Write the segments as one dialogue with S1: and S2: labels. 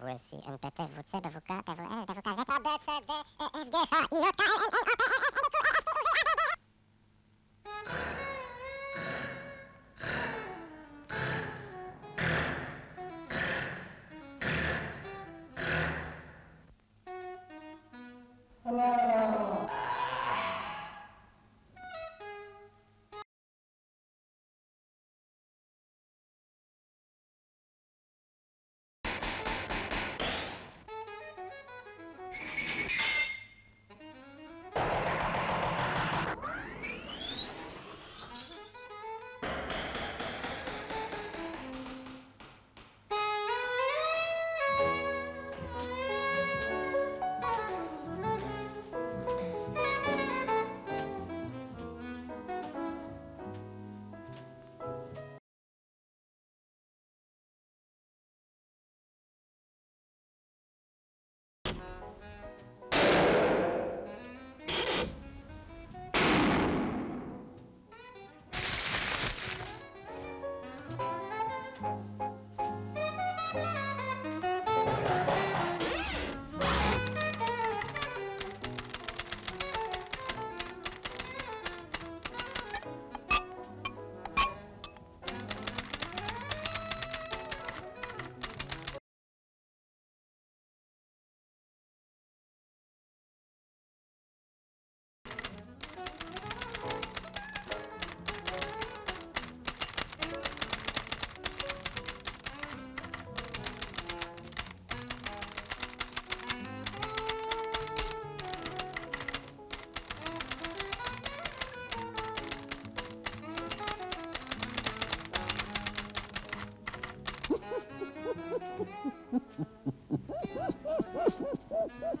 S1: Voici un petit avocat, avocat, avocat, avocat,
S2: Euh, alors.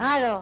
S2: Claro.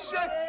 S2: shit.